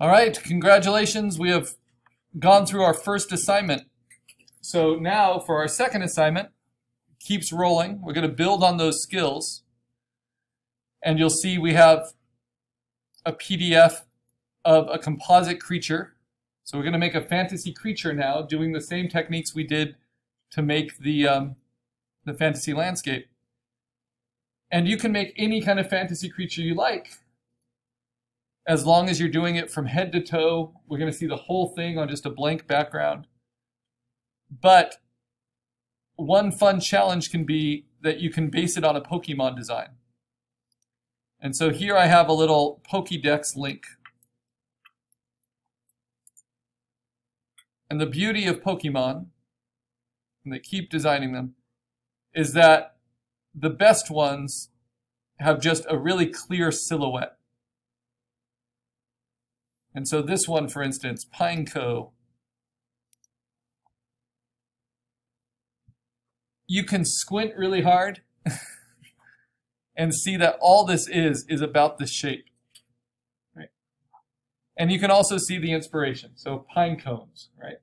All right, congratulations. We have gone through our first assignment. So now for our second assignment, keeps rolling. We're going to build on those skills. And you'll see we have a PDF of a composite creature. So we're going to make a fantasy creature now, doing the same techniques we did to make the, um, the fantasy landscape. And you can make any kind of fantasy creature you like as long as you're doing it from head to toe. We're going to see the whole thing on just a blank background. But one fun challenge can be that you can base it on a Pokemon design. And so here I have a little Pokédex link. And the beauty of Pokemon, and they keep designing them, is that the best ones have just a really clear silhouette. And so this one, for instance, Pineco, you can squint really hard and see that all this is, is about the shape. Right? And you can also see the inspiration. So pine cones, right?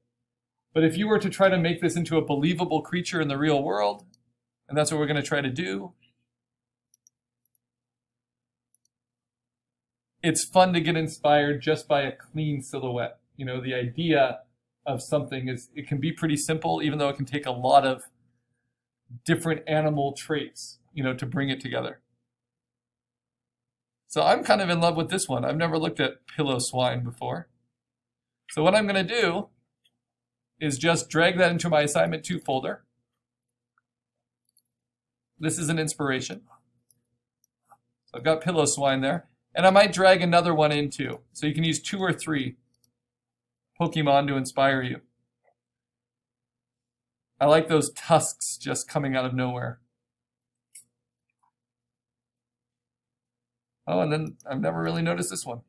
But if you were to try to make this into a believable creature in the real world, and that's what we're going to try to do, it's fun to get inspired just by a clean silhouette. You know, the idea of something is, it can be pretty simple, even though it can take a lot of different animal traits, you know, to bring it together. So I'm kind of in love with this one. I've never looked at Piloswine before. So what I'm going to do is just drag that into my assignment 2 folder. This is an inspiration. So I've got Piloswine there. And I might drag another one in too. So you can use two or three Pokemon to inspire you. I like those tusks just coming out of nowhere. Oh, and then I've never really noticed this one.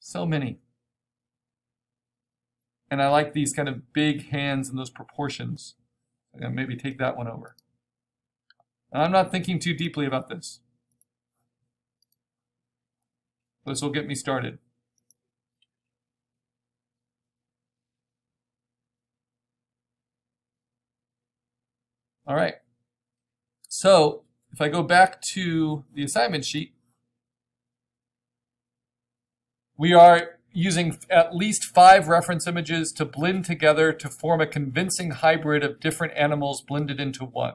So many. And I like these kind of big hands and those proportions. maybe take that one over. And I'm not thinking too deeply about this. This will get me started. All right. So if I go back to the assignment sheet, we are using at least five reference images to blend together to form a convincing hybrid of different animals blended into one.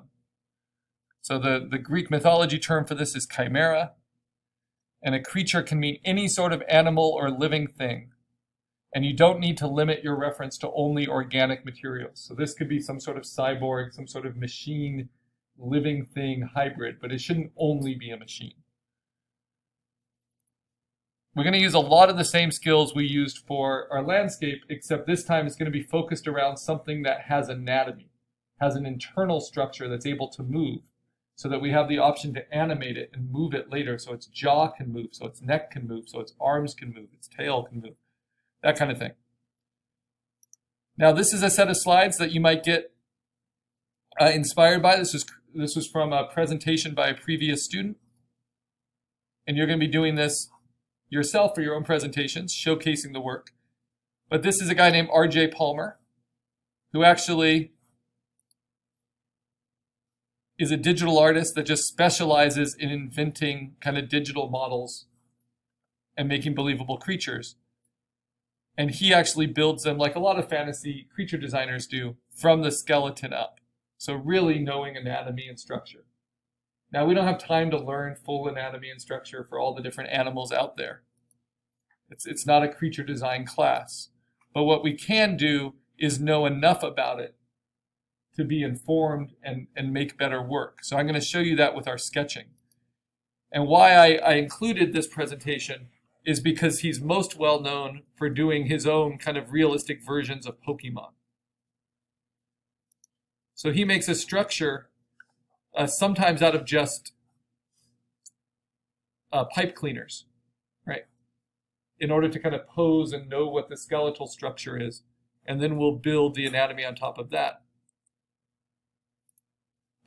So the, the Greek mythology term for this is chimera, and a creature can mean any sort of animal or living thing. And you don't need to limit your reference to only organic materials. So this could be some sort of cyborg, some sort of machine living thing hybrid, but it shouldn't only be a machine. We're going to use a lot of the same skills we used for our landscape, except this time it's going to be focused around something that has anatomy, has an internal structure that's able to move, so that we have the option to animate it and move it later. So its jaw can move, so its neck can move, so its arms can move, its tail can move that kind of thing. Now, this is a set of slides that you might get uh, inspired by. This was, this was from a presentation by a previous student. And you're going to be doing this yourself for your own presentations, showcasing the work. But this is a guy named R.J. Palmer, who actually is a digital artist that just specializes in inventing kind of digital models and making believable creatures and he actually builds them like a lot of fantasy creature designers do from the skeleton up. So really knowing anatomy and structure. Now we don't have time to learn full anatomy and structure for all the different animals out there. It's, it's not a creature design class. But what we can do is know enough about it to be informed and, and make better work. So I'm going to show you that with our sketching. And why I, I included this presentation is because he's most well known for doing his own kind of realistic versions of Pokemon. So he makes a structure uh, sometimes out of just uh, pipe cleaners, right? In order to kind of pose and know what the skeletal structure is. And then we'll build the anatomy on top of that.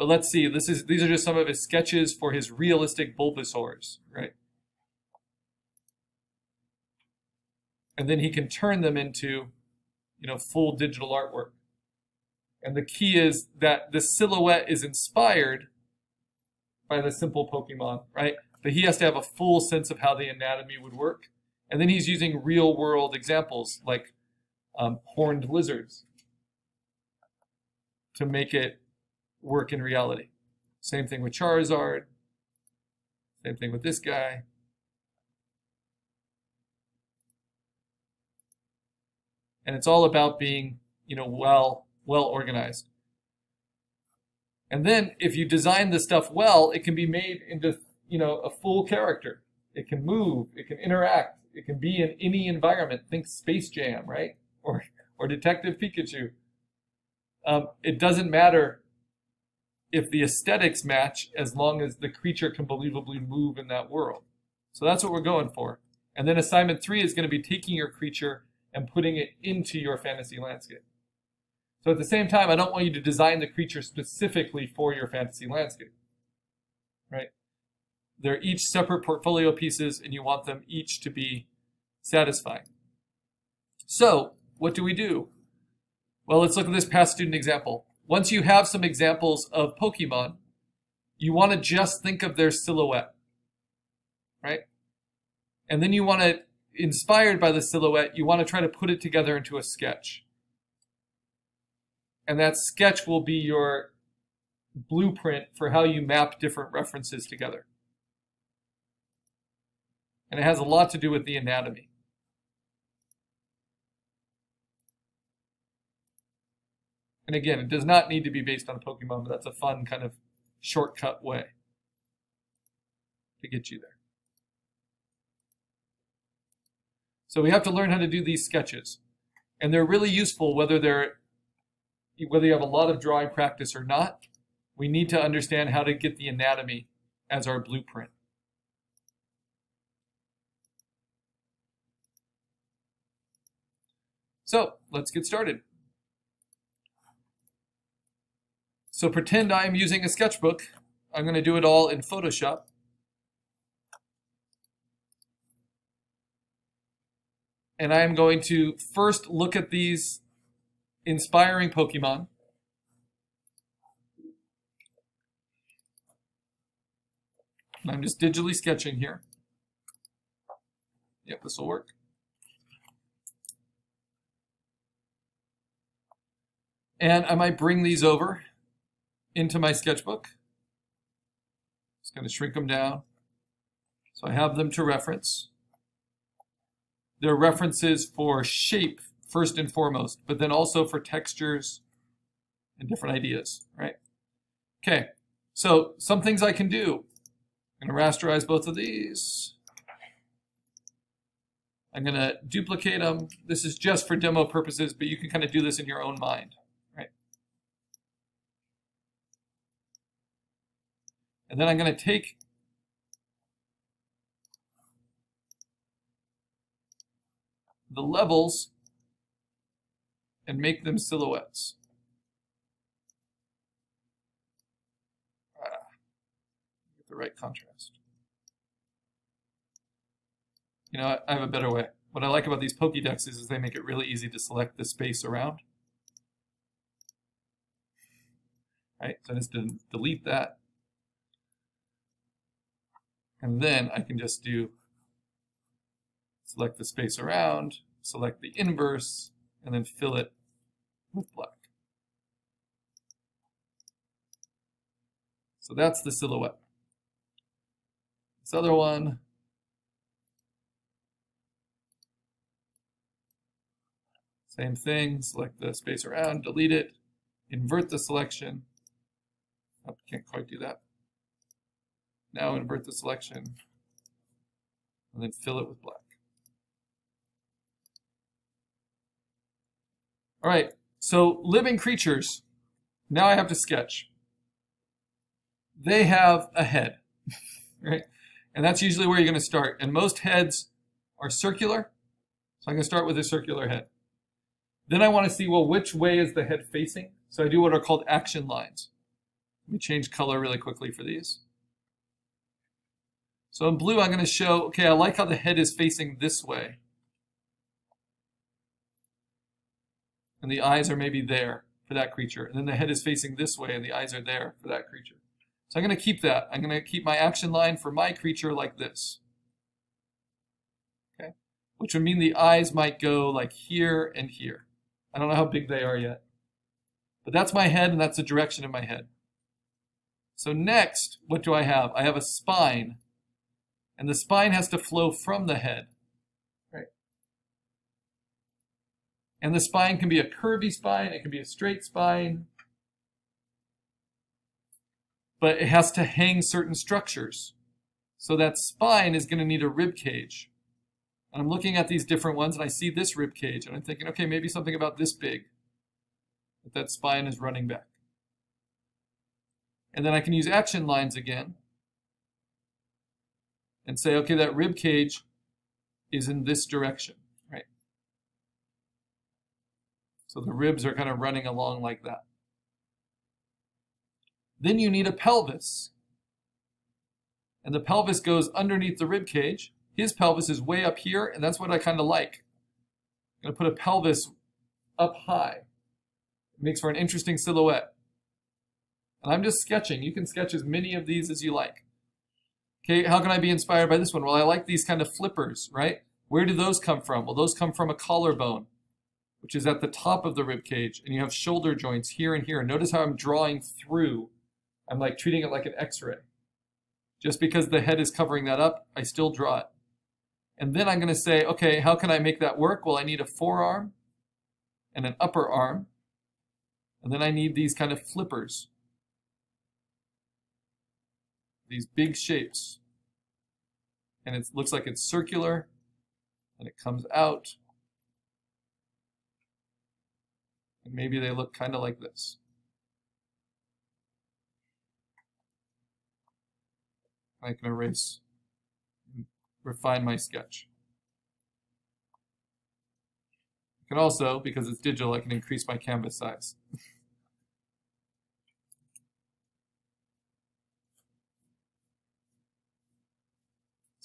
But let's see, this is these are just some of his sketches for his realistic Bulbasaurs, right? and then he can turn them into, you know, full digital artwork. And the key is that the silhouette is inspired by the simple Pokemon, right? But he has to have a full sense of how the anatomy would work. And then he's using real world examples like um, horned lizards to make it work in reality. Same thing with Charizard. Same thing with this guy. And it's all about being, you know, well, well organized. And then if you design the stuff well, it can be made into, you know, a full character. It can move, it can interact, it can be in any environment. Think Space Jam, right? Or or Detective Pikachu. Um, it doesn't matter if the aesthetics match as long as the creature can believably move in that world. So that's what we're going for. And then assignment three is going to be taking your creature and putting it into your fantasy landscape. So at the same time, I don't want you to design the creature specifically for your fantasy landscape, right? They're each separate portfolio pieces and you want them each to be satisfying. So what do we do? Well, let's look at this past student example. Once you have some examples of Pokemon, you want to just think of their silhouette, right? And then you want to, inspired by the silhouette, you want to try to put it together into a sketch. And that sketch will be your blueprint for how you map different references together. And it has a lot to do with the anatomy. And again, it does not need to be based on a Pokemon, but that's a fun kind of shortcut way to get you there. So we have to learn how to do these sketches. And they're really useful whether they're whether you have a lot of drawing practice or not. We need to understand how to get the anatomy as our blueprint. So let's get started. So pretend I'm using a sketchbook. I'm going to do it all in Photoshop. And I'm going to first look at these inspiring Pokemon. I'm just digitally sketching here. Yep, this will work. And I might bring these over into my sketchbook. Just going to shrink them down. So I have them to reference. They're references for shape first and foremost, but then also for textures and different ideas, right? Okay, so some things I can do. I'm going to rasterize both of these. I'm going to duplicate them. This is just for demo purposes, but you can kind of do this in your own mind. And then I'm going to take the levels and make them silhouettes. Ah, get the right contrast. You know, I have a better way. What I like about these Pokédexes is they make it really easy to select the space around. Right, so I just delete that. And then I can just do select the space around, select the inverse, and then fill it with black. So that's the silhouette. This other one, same thing, select the space around, delete it, invert the selection. Oh, can't quite do that. Now mm-hmm. invert the selection and then fill it with black. All right, so living creatures. Now I have to sketch. They have a head, right? And that's usually where you're going to start. And most heads are circular. So I'm going to start with a circular head. Then I want to see, well, which way is the head facing? So I do what are called action lines. Let me change color really quickly for these. So in blue, I'm going to show, okay, I like how the head is facing this way. and the eyes are maybe there for that creature. And then the head is facing this way and the eyes are there for that creature. So I'm going to keep that. I'm going to keep my action line for my creature like this. Okay? Which would mean the eyes might go like here and here. I don't know how big they are yet. But that's my head and that's the direction of my head. So next, what do I have? I have a spine. And the spine has to flow from the head. Right? And the spine can be a curvy spine, it can be a straight spine, but it has to hang certain structures. So that spine is going to need a rib cage. And I'm looking at these different ones and I see this rib cage and I'm thinking, okay, maybe something about this big. That that spine is running back. And then I can use action lines again and say, okay, that rib cage is in this direction, right? So the ribs are kind of running along like that. Then you need a pelvis. And the pelvis goes underneath the rib cage. His pelvis is way up here, and that's what I kind of like. I'm going to put a pelvis up high. It makes for an interesting silhouette. And I'm just sketching. You can sketch as many of these as you like. Okay, how can I be inspired by this one? Well, I like these kind of flippers, right? Where do those come from? Well, those come from a collarbone, which is at the top of the rib cage, and you have shoulder joints here and here. Notice how I'm drawing through. I'm like treating it like an x-ray. Just because the head is covering that up, I still draw it. And then I'm going to say, okay, how can I make that work? Well, I need a forearm and an upper arm. And then I need these kind of flippers these big shapes. And it looks like it's circular, and it comes out. And maybe they look kind of like this. I can erase, refine my sketch. I can also, because it's digital, I can increase my canvas size.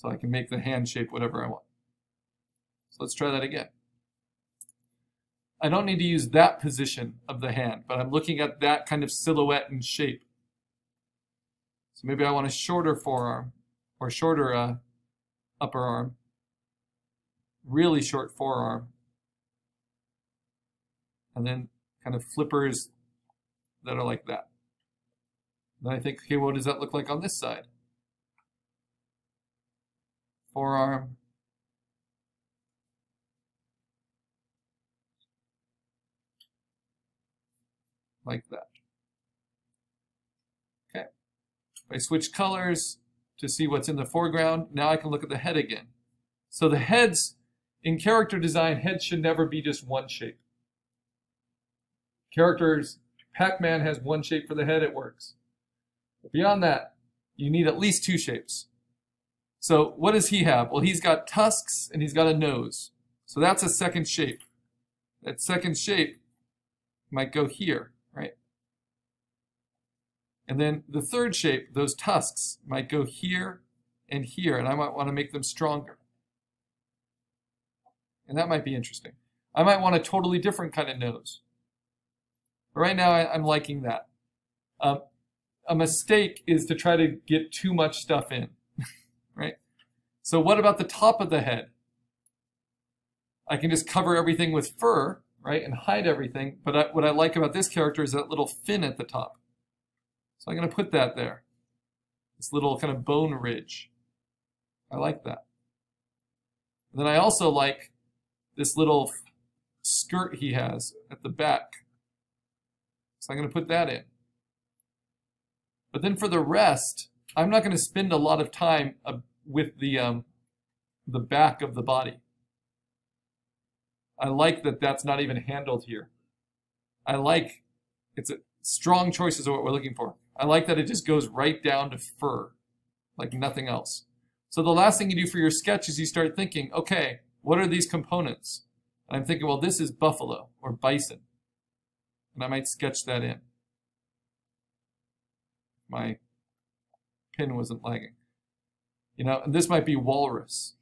So I can make the hand shape whatever I want. So let's try that again. I don't need to use that position of the hand, but I'm looking at that kind of silhouette and shape. So maybe I want a shorter forearm or shorter uh, upper arm, really short forearm, and then kind of flippers that are like that. Then I think, okay, what does that look like on this side? Forearm. Like that. Okay. If I switch colors to see what's in the foreground, now I can look at the head again. So the heads, in character design, heads should never be just one shape. Characters, Pac-Man has one shape for the head, it works. But beyond that, you need at least two shapes. So what does he have? Well, he's got tusks and he's got a nose. So that's a second shape. That second shape might go here, right? And then the third shape, those tusks, might go here and here, and I might want to make them stronger. And that might be interesting. I might want a totally different kind of nose. But right now, I, am liking that. Um, a mistake is to try to get too much stuff in right? So what about the top of the head? I can just cover everything with fur, right, and hide everything. But I, what I like about this character is that little fin at the top. So I'm going to put that there. This little kind of bone ridge. I like that. And then I also like this little skirt he has at the back. So I'm going to put that in. But then for the rest, I'm not going to spend a lot of time uh, with the, um, the back of the body. I like that that's not even handled here. I like, it's a strong choices of what we're looking for. I like that it just goes right down to fur, like nothing else. So the last thing you do for your sketch is you start thinking, okay, what are these components? And I'm thinking, well, this is buffalo or bison. And I might sketch that in. My pin wasn't lagging. You know, and this might be walrus.